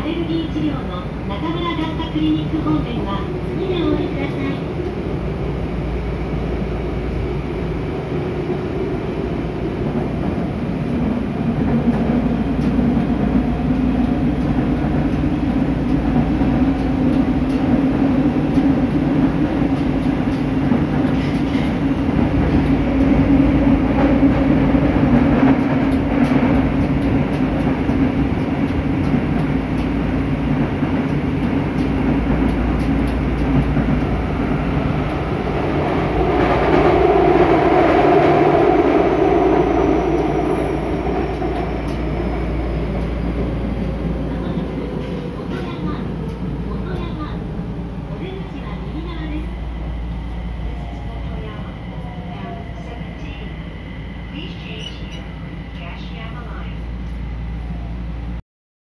アレルギー治療の中村眼科クリニック方面は次をお降りください。